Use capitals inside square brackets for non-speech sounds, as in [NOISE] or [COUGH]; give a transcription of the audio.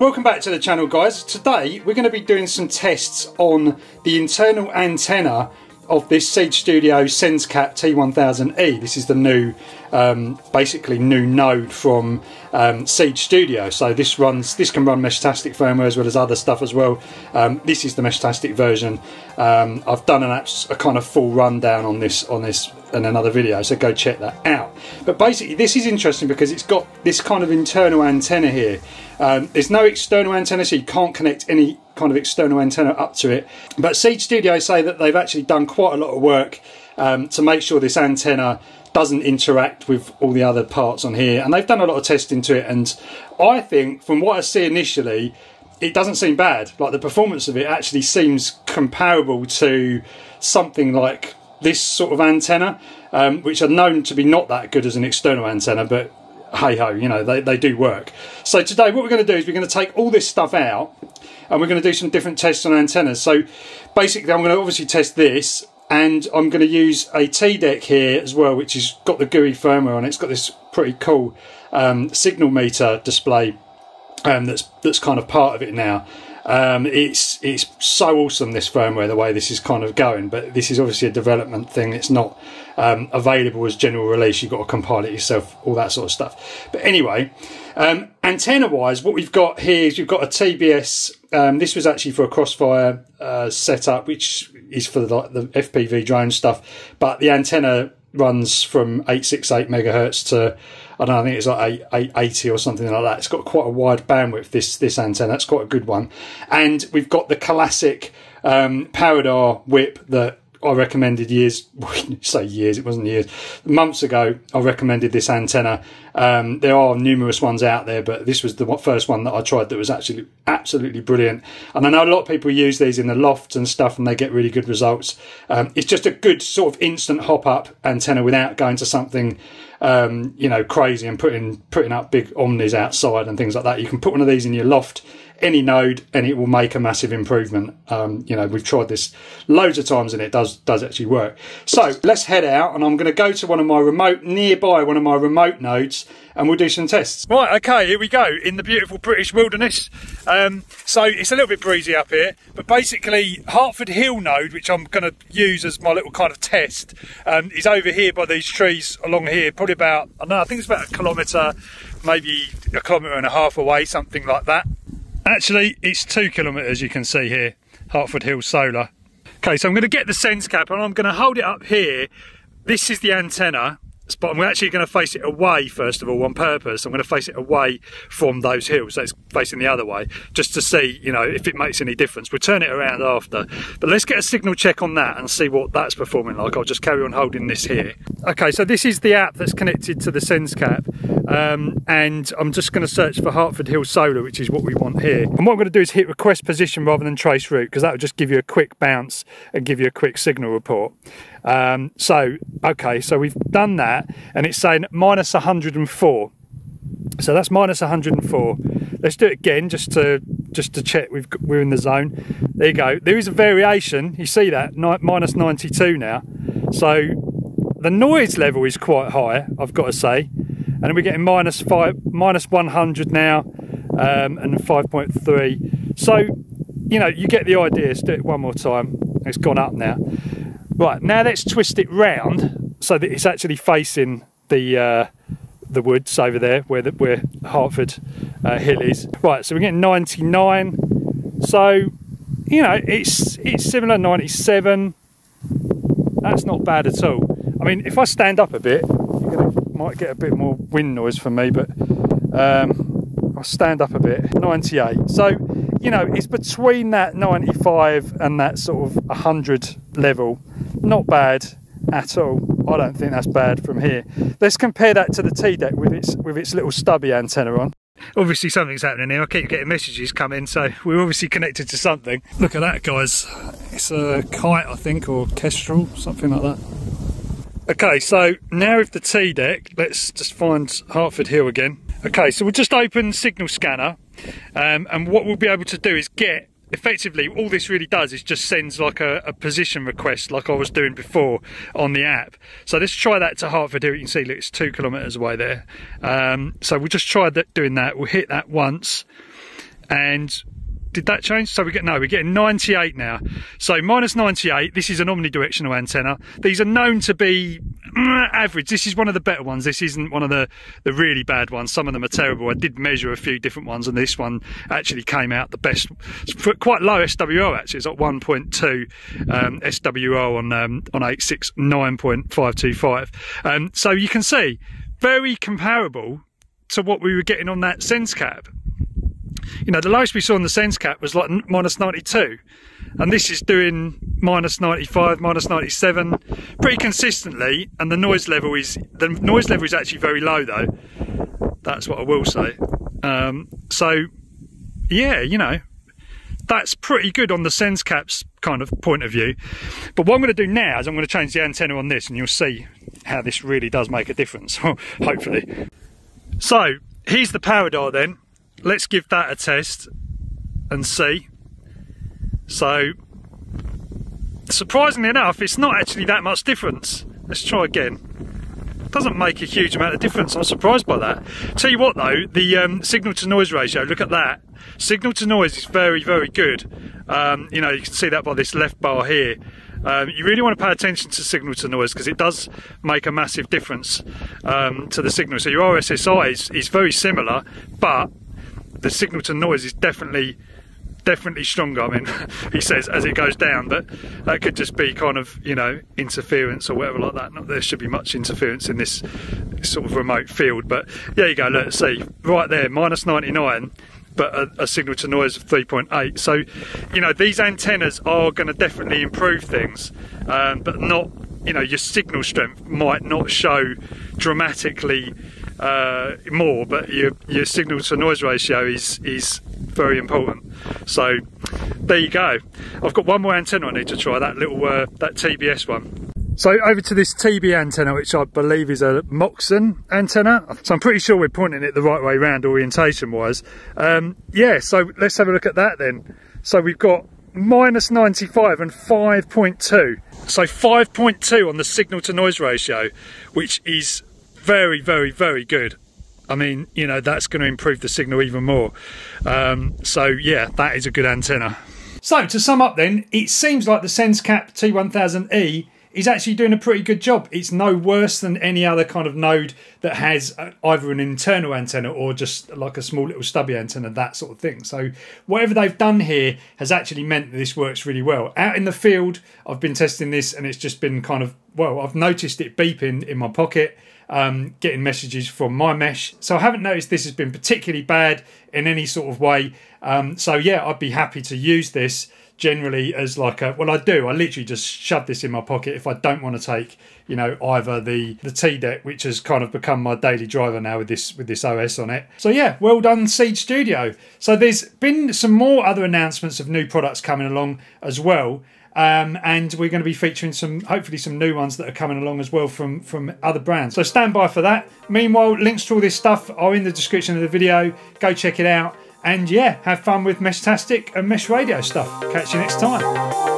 Welcome back to the channel guys. Today we're going to be doing some tests on the internal antenna of this Seeed Studio SenseCap T1000E. This is the new, um, basically new node from um, Seeed Studio. So this runs, this can run Meshtastic firmware as well as other stuff as well. Um, this is the Meshtastic version. Um, I've done an a kind of full rundown on this on this in another video, so go check that out. But basically, this is interesting because it's got this kind of internal antenna here. Um, there's no external antenna, so you can't connect any kind of external antenna up to it. But Seeed Studio say that they've actually done quite a lot of work um, to make sure this antenna doesn't interact with all the other parts on here. And they've done a lot of testing to it. And I think from what I see initially, it doesn't seem bad. Like the performance of it actually seems comparable to something like this sort of antenna, um, which are known to be not that good as an external antenna, but hey ho, you know, they, they do work. So today what we're going to do is we're going to take all this stuff out and we're going to do some different tests on antennas. So basically I'm going to obviously test this and I'm going to use a T-Deck here as well, which has got the GUI firmware on it. It's got this pretty cool um, signal meter display um, that's that's kind of part of it now. Um, it's it's so awesome this firmware the way this is kind of going, but this is obviously a development thing. It's not um, available as general release. You've got to compile it yourself, all that sort of stuff. But anyway, um, antenna wise, what we've got here is we've got a TBS. Um, this was actually for a Crossfire uh, setup, which is for the, the FPV drone stuff, but the antenna runs from 868 megahertz to I don't know, I think it's like eighty or something like that. It's got quite a wide bandwidth, this, this antenna. That's quite a good one. And we've got the classic um, Paradar whip that I recommended years, [LAUGHS] say years, it wasn't years, months ago, I recommended this antenna. Um, there are numerous ones out there, but this was the first one that I tried that was actually absolutely brilliant. And I know a lot of people use these in the lofts and stuff and they get really good results. Um, it's just a good sort of instant hop up antenna without going to something um, you know, crazy and putting putting up big omnis outside and things like that. You can put one of these in your loft, any node, and it will make a massive improvement. Um, you know, we've tried this loads of times and it does does actually work. So let's head out, and I'm going to go to one of my remote nearby one of my remote nodes, and we'll do some tests. Right, okay, here we go in the beautiful British wilderness. Um, so it's a little bit breezy up here, but basically Hartford Hill node, which I'm going to use as my little kind of test, um, is over here by these trees along here, probably about I know I think it's about a kilometre, maybe a kilometre and a half away, something like that. Actually, it's two kilometres, you can see here, Hartford Hill Solar. Okay, so I'm going to get the SenseCap and I'm going to hold it up here. This is the antenna but I'm actually going to face it away first of all on purpose. I'm going to face it away from those hills, so it's facing the other way, just to see, you know, if it makes any difference. We'll turn it around after, but let's get a signal check on that and see what that's performing like. I'll just carry on holding this here. Okay, so this is the app that's connected to the SenseCap, um, and I'm just going to search for Hartford Hill Solar, which is what we want here. And what I'm going to do is hit request position rather than trace route, because that will just give you a quick bounce and give you a quick signal report. Um, so, okay, so we've done that and it's saying minus 104. So that's minus 104. Let's do it again just to just to check we've we're in the zone. There you go. There is a variation. You see that minus 92 now. So the noise level is quite high, I've got to say. And we're getting minus five, minus 100 now, um, and 5.3. So, you know, you get the idea. Let's do it one more time. It's gone up now. Right, now let's twist it round so that it's actually facing the uh, the woods over there where the, where Hartford uh, Hill is. Right, so we're getting 99. So, you know, it's it's similar 97. That's not bad at all. I mean, if I stand up a bit, you're gonna might get a bit more wind noise from me, but um, I'll stand up a bit. 98. So, you know, it's between that 95 and that sort of 100 level not bad at all. I don't think that's bad from here. Let's compare that to the T-Deck with its with its little stubby antenna on. Obviously something's happening here. I keep getting messages coming, so [LAUGHS] we're obviously connected to something. Look at that, guys. It's a kite, I think, or kestrel, something like that. Okay, so now with the T-Deck, let's just find Hartford Hill again. Okay, so we'll just open Signal Scanner, um, and what we'll be able to do is get effectively all this really does is just sends like a, a, position request like I was doing before on the app. So let's try that to Hartford here you can see look, it's two kilometers away there. Um, so we'll just try that doing that. We'll hit that once and did that change? So we get no, we're getting 98 now. So minus 98. This is an omnidirectional antenna. These are known to be mm, average. This is one of the better ones. This isn't one of the the really bad ones. Some of them are terrible. I did measure a few different ones, and this one actually came out the best. quite low SWR actually. It's at 1.2 um, SWR on um, on 869.525. Um, so you can see very comparable to what we were getting on that SenseCap you know, the lowest we saw on the SenseCap was like minus 92. And this is doing minus 95, minus 97 pretty consistently. And the noise level is, the noise level is actually very low though. That's what I will say. Um, so yeah, you know, that's pretty good on the SenseCap's kind of point of view. But what I'm going to do now is I'm going to change the antenna on this and you'll see how this really does make a difference, [LAUGHS] hopefully. So here's the Paradar then let's give that a test and see. So, surprisingly enough, it's not actually that much difference. Let's try again. Doesn't make a huge amount of difference. I'm surprised by that. Tell you what though, the um, signal to noise ratio, look at that. Signal to noise is very, very good. Um, you know, you can see that by this left bar here. Um, you really want to pay attention to signal to noise because it does make a massive difference um, to the signal. So your RSSI is, is very similar, but the signal to noise is definitely definitely stronger. I mean, [LAUGHS] he says as it goes down, but that could just be kind of you know interference or whatever like that. Not there should be much interference in this sort of remote field, but there you go. Let's see right there, minus 99 but a, a, signal to noise of 3.8. So, you know, these antennas are going to definitely improve things, um, but not, you know, your signal strength might not show dramatically uh, more, but your, your signal to noise ratio is, is very important. So there you go. I've got one more antenna I need to try, that little, uh, that TBS one. So over to this TB antenna, which I believe is a Moxon antenna. So I'm pretty sure we're pointing it the right way around orientation wise. Um, yeah, so let's have a look at that then. So we've got minus 95 and 5.2. So 5.2 on the signal to noise ratio, which is very, very, very good. I mean, you know, that's going to improve the signal even more. Um, so, yeah, that is a good antenna. So, to sum up then, it seems like the SenseCap T1000E is actually doing a pretty good job. It's no worse than any other kind of node that has uh, either an internal antenna or just like a small little stubby antenna, that sort of thing. So whatever they've done here has actually meant that this works really well. Out in the field, I've been testing this and it's just been kind of, well, I've noticed it beeping in my pocket um, getting messages from my mesh. So I haven't noticed this has been particularly bad in any sort of way. Um, so yeah, I'd be happy to use this generally as like a well I do I literally just shove this in my pocket if I don't want to take you know either the the T deck which has kind of become my daily driver now with this with this OS on it so yeah well done Seeed Studio so there's been some more other announcements of new products coming along as well um, and we're going to be featuring some, hopefully, some new ones that are coming along as well from from other brands. So stand by for that. Meanwhile, links to all this stuff are in the description of the video. Go check it out. And yeah, have fun with Meshtastic and Mesh Radio stuff. Catch you next time.